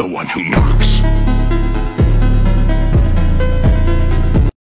the one who knocks.